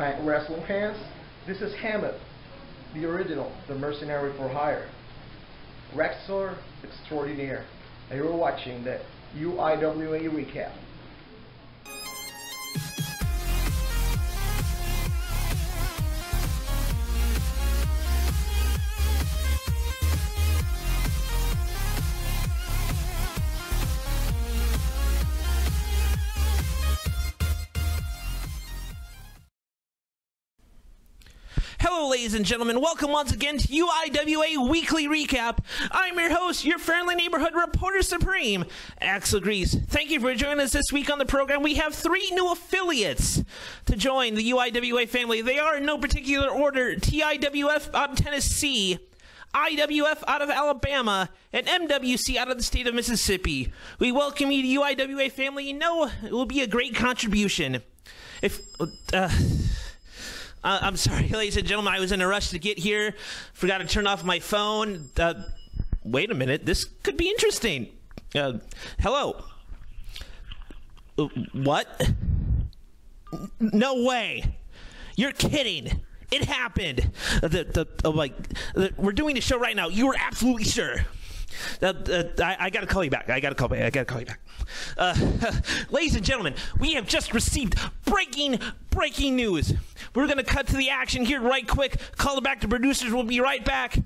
Wrestling fans. This is Hammett, the original, the mercenary for hire. Rexor Extraordinaire. And you're watching the UIWA recap. Hello, ladies and gentlemen. Welcome once again to UIWA Weekly Recap. I'm your host, your friendly neighborhood reporter supreme, Axel Grease. Thank you for joining us this week on the program. We have three new affiliates to join the UIWA family. They are in no particular order TIWF out of Tennessee. IWF out of Alabama, and MWC out of the state of Mississippi. We welcome you to UIWA family. You know it will be a great contribution. If uh, uh, I'm sorry, ladies and gentlemen. I was in a rush to get here. Forgot to turn off my phone. Uh, wait a minute. This could be interesting. Uh, hello. Uh, what? No way. You're kidding. It happened. The, the, oh, like, the, we're doing the show right now. You were absolutely sure. Uh, uh, I, I gotta call you back. I gotta call back. I gotta call you back. Uh, ladies and gentlemen, we have just received breaking, breaking news. We're gonna cut to the action here right quick. Call it back to producers. We'll be right back.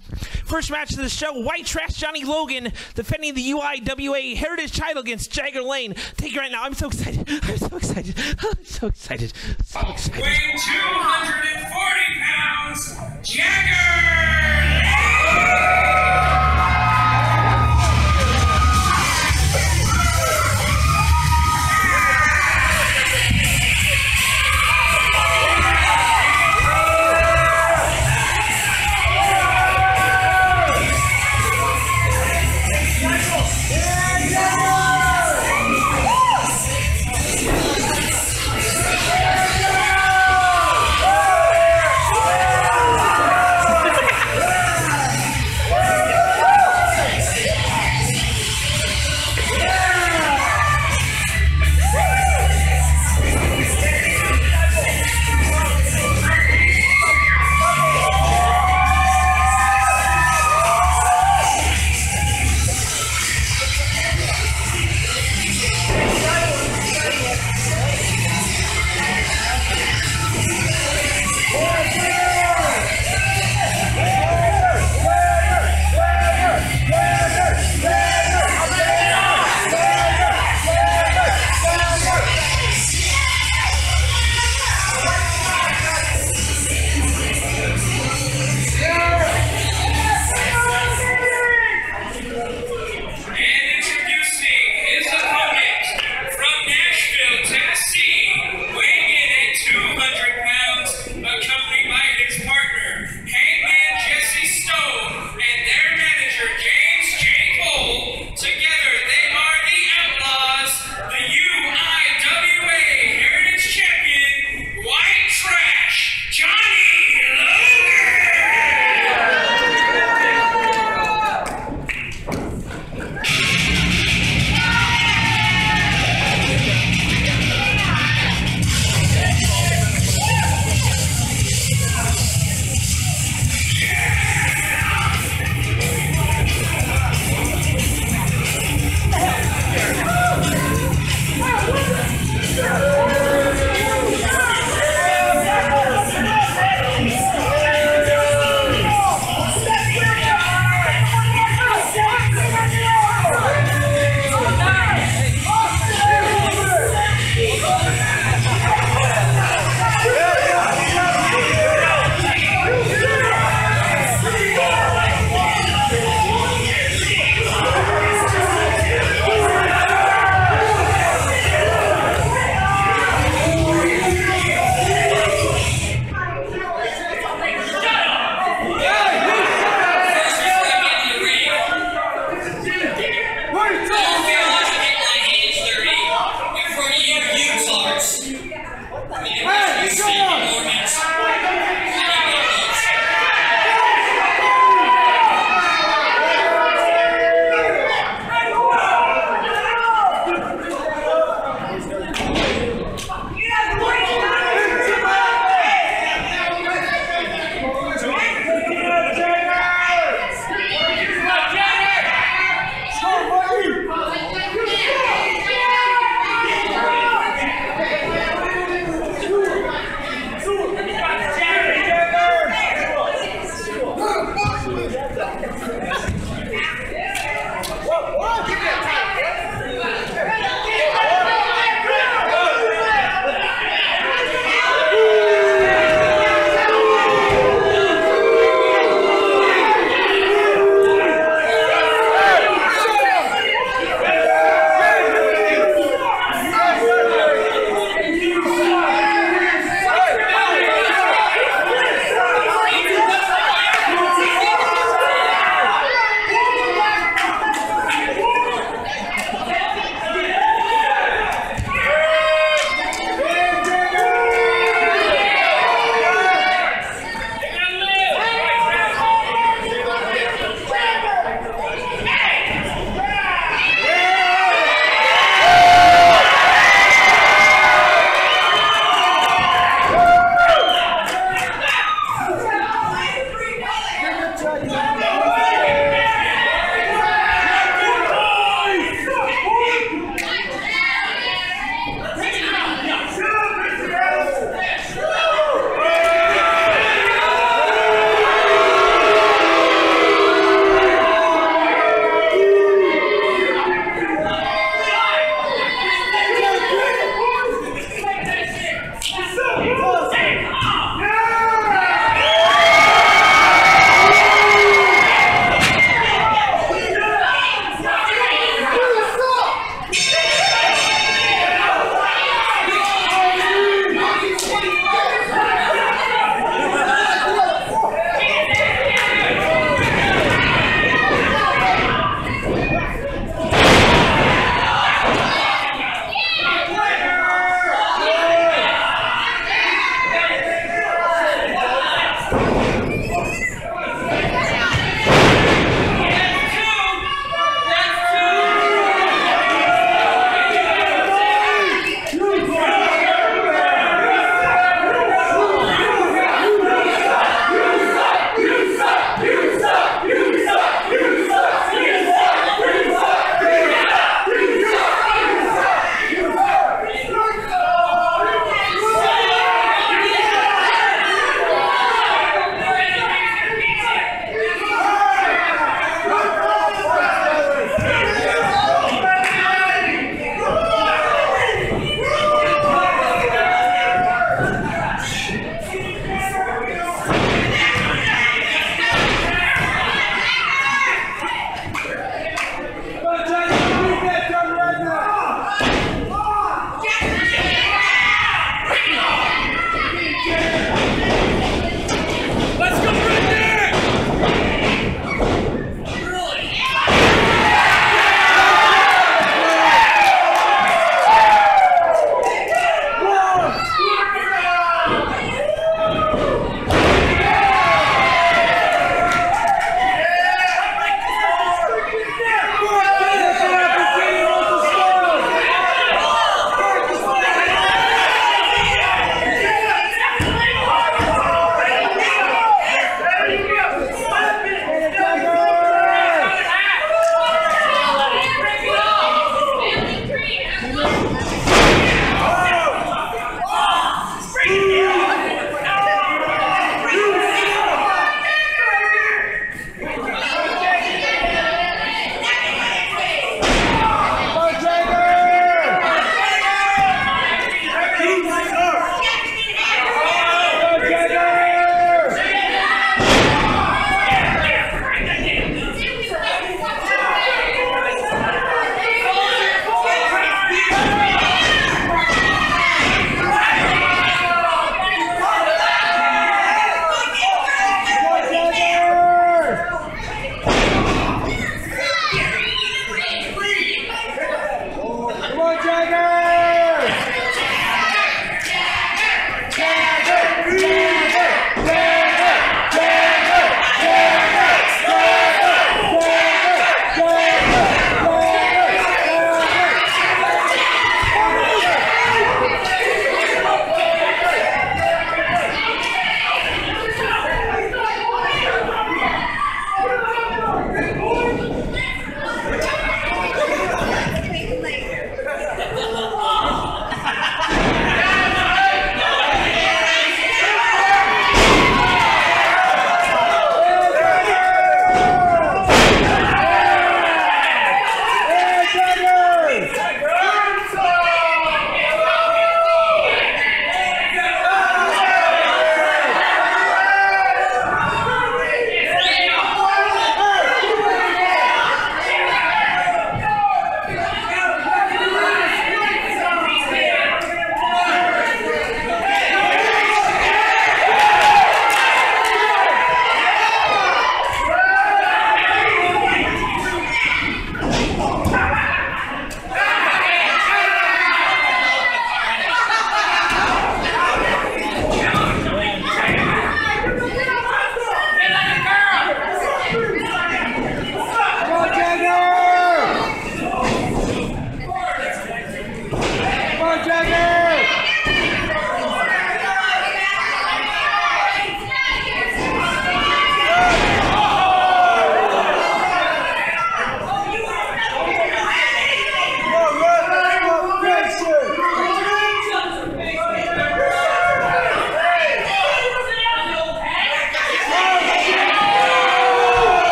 First match of the show: White Trash Johnny Logan defending the UIWA Heritage title against Jagger Lane. Take it right now. I'm so excited. I'm so excited. I'm so excited. So excited. Weighing 240 pounds, Jagger! Tiger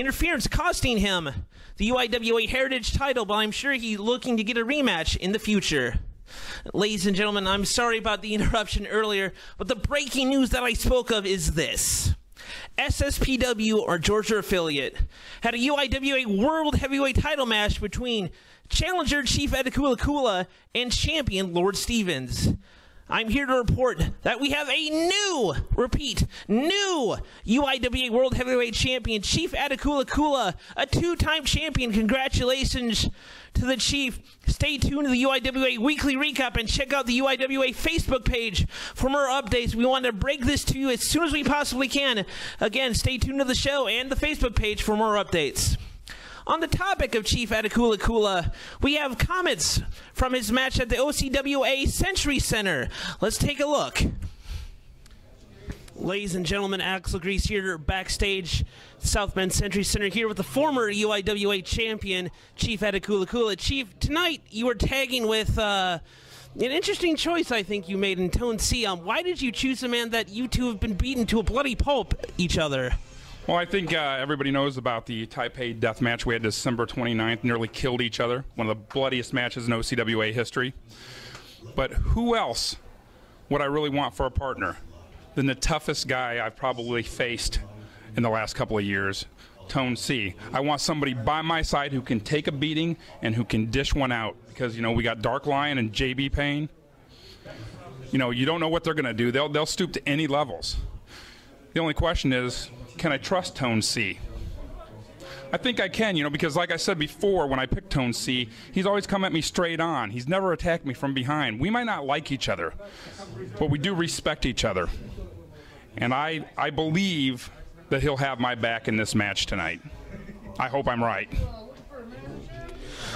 interference costing him the UIWA Heritage title, but I'm sure he's looking to get a rematch in the future. Ladies and gentlemen, I'm sorry about the interruption earlier, but the breaking news that I spoke of is this. SSPW, our Georgia affiliate, had a UIWA World Heavyweight title match between challenger Chief Atakula Kula and champion Lord Stevens. I'm here to report that we have a new, repeat, new UIWA World Heavyweight Champion, Chief Atakula Kula, a two time champion. Congratulations to the Chief. Stay tuned to the UIWA Weekly Recap and check out the UIWA Facebook page for more updates. We want to break this to you as soon as we possibly can. Again, stay tuned to the show and the Facebook page for more updates. On the topic of Chief Atakula Kula, we have comments from his match at the OCWA Century Center. Let's take a look. Ladies and gentlemen, Axel Grease here backstage, South Bend Century Center here with the former UIWA champion, Chief Atakula Kula. Chief, tonight you were tagging with uh, an interesting choice I think you made in Tone C. Um, why did you choose a man that you two have been beaten to a bloody pulp each other? Well, I think uh, everybody knows about the Taipei death match we had December 29th, nearly killed each other. One of the bloodiest matches in OCWA history. But who else would I really want for a partner than the toughest guy I've probably faced in the last couple of years, Tone C? I want somebody by my side who can take a beating and who can dish one out because, you know, we got Dark Lion and JB Payne. You know, you don't know what they're going to do. They'll, they'll stoop to any levels. The only question is, can I trust Tone C? I think I can, you know, because like I said before, when I picked Tone C, he's always come at me straight on. He's never attacked me from behind. We might not like each other, but we do respect each other. And I, I believe that he'll have my back in this match tonight. I hope I'm right.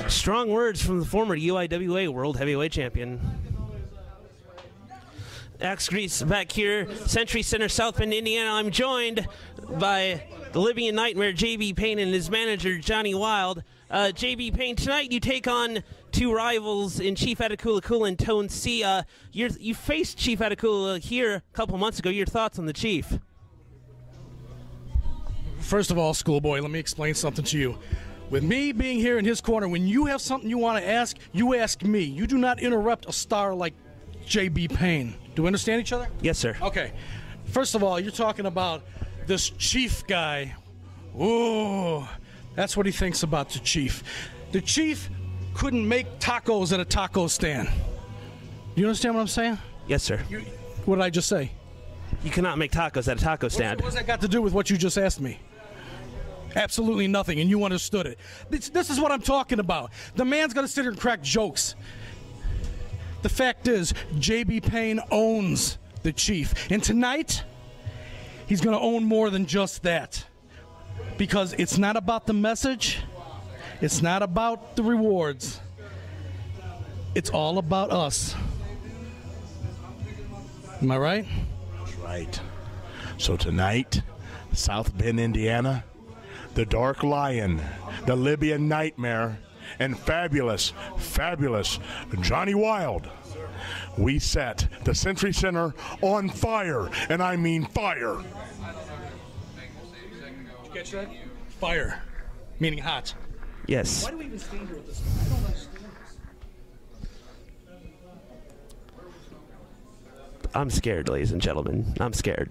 Strong words from the former UIWA World Heavyweight Champion. Axe Grease back here, Century Center, South Bend, Indiana. I'm joined by the Libyan Nightmare, JB Payne, and his manager, Johnny Wild. Uh, JB Payne, tonight you take on two rivals in Chief Atakula Kula and Tone C. Uh, you're, you faced Chief Atakula here a couple months ago. Your thoughts on the Chief? First of all, schoolboy, let me explain something to you. With me being here in his corner, when you have something you want to ask, you ask me. You do not interrupt a star like JB Payne. Do we understand each other? Yes, sir. Okay. First of all, you're talking about this chief guy. Ooh, that's what he thinks about the chief. The chief couldn't make tacos at a taco stand. You understand what I'm saying? Yes, sir. You, what did I just say? You cannot make tacos at a taco stand. What What's that got to do with what you just asked me? Absolutely nothing, and you understood it. This, this is what I'm talking about. The man's gonna sit here and crack jokes. The fact is, JB Payne owns the chief, and tonight he's gonna own more than just that. Because it's not about the message, it's not about the rewards, it's all about us. Am I right? Right. So tonight, South Bend, Indiana, the Dark Lion, the Libyan Nightmare, and fabulous, fabulous Johnny Wild. We set the Century Center on fire, and I mean fire. Catch that? Fire, meaning hot. Yes. Why do we even stand here with this? I don't understand this. I'm scared, ladies and gentlemen. I'm scared.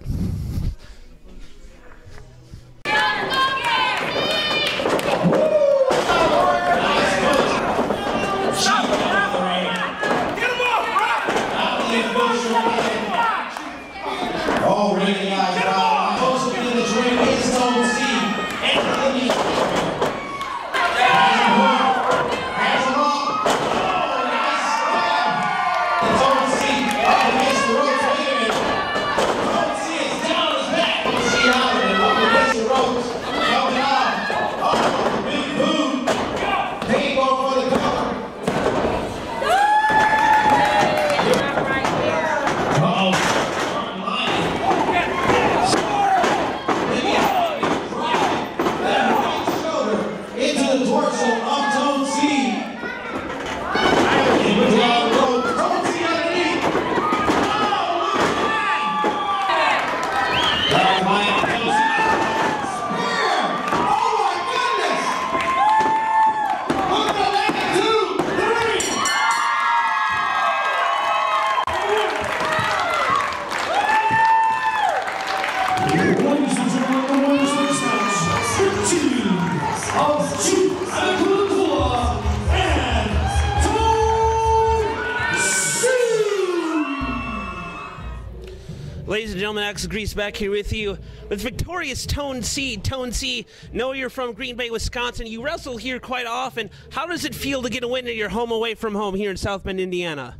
Axel Grease back here with you with victorious Tone C. Tone C, know you're from Green Bay, Wisconsin. You wrestle here quite often. How does it feel to get a win at your home away from home here in South Bend, Indiana?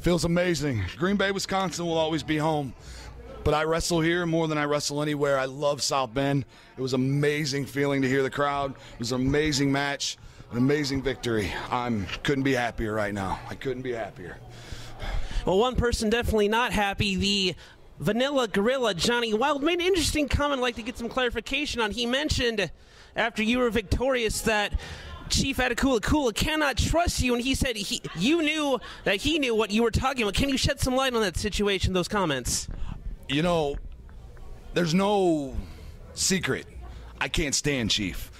Feels amazing. Green Bay, Wisconsin will always be home. But I wrestle here more than I wrestle anywhere. I love South Bend. It was amazing feeling to hear the crowd. It was an amazing match, an amazing victory. I'm couldn't be happier right now. I couldn't be happier. Well, one person definitely not happy. The Vanilla Gorilla Johnny Wild made an interesting comment. I'd like to get some clarification on. He mentioned after you were victorious that Chief Atakula Kula cannot trust you, and he said he you knew that he knew what you were talking about. Can you shed some light on that situation, those comments? You know, there's no secret. I can't stand Chief.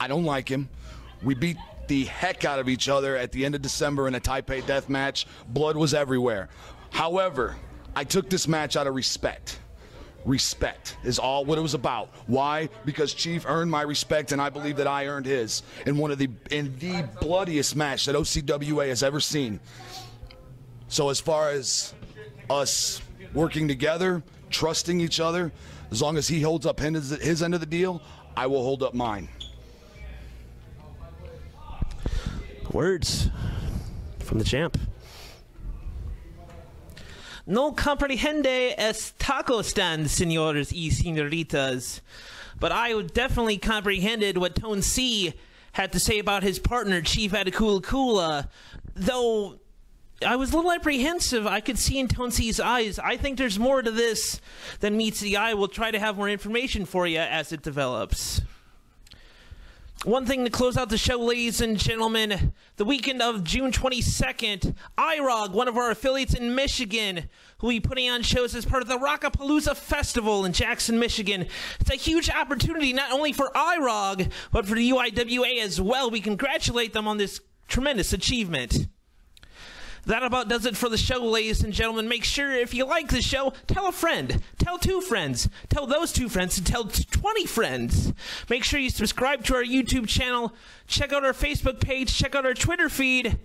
I don't like him. We beat the heck out of each other at the end of December in a Taipei death match. Blood was everywhere. However, I took this match out of respect. Respect is all what it was about. Why? Because Chief earned my respect, and I believe that I earned his in one of the in the bloodiest match that OCWA has ever seen. So as far as us working together, trusting each other, as long as he holds up his, his end of the deal, I will hold up mine. Words from the champ. No comprehende es taco stand, senores y senoritas. But I definitely comprehended what Tone C had to say about his partner, Chief Atakula Kula. Though I was a little apprehensive. I could see in Tone C's eyes. I think there's more to this than meets the eye. We'll try to have more information for you as it develops. One thing to close out the show, ladies and gentlemen, the weekend of June 22nd, IROG, one of our affiliates in Michigan, will be putting on shows as part of the Rockapalooza Festival in Jackson, Michigan. It's a huge opportunity not only for IROG, but for the UIWA as well. We congratulate them on this tremendous achievement. That about does it for the show, ladies and gentlemen. Make sure if you like the show, tell a friend, tell two friends, tell those two friends, and tell 20 friends. Make sure you subscribe to our YouTube channel, check out our Facebook page, check out our Twitter feed,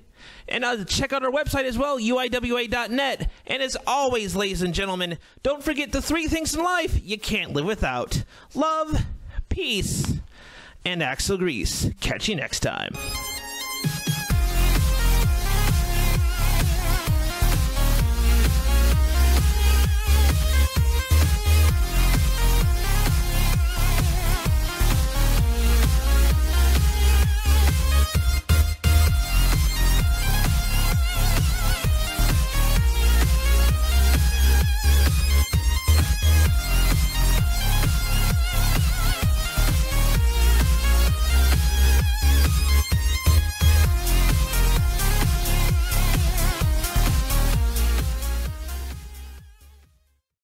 and uh, check out our website as well, uiwa.net. And as always, ladies and gentlemen, don't forget the three things in life you can't live without love, peace, and Axel Grease. Catch you next time.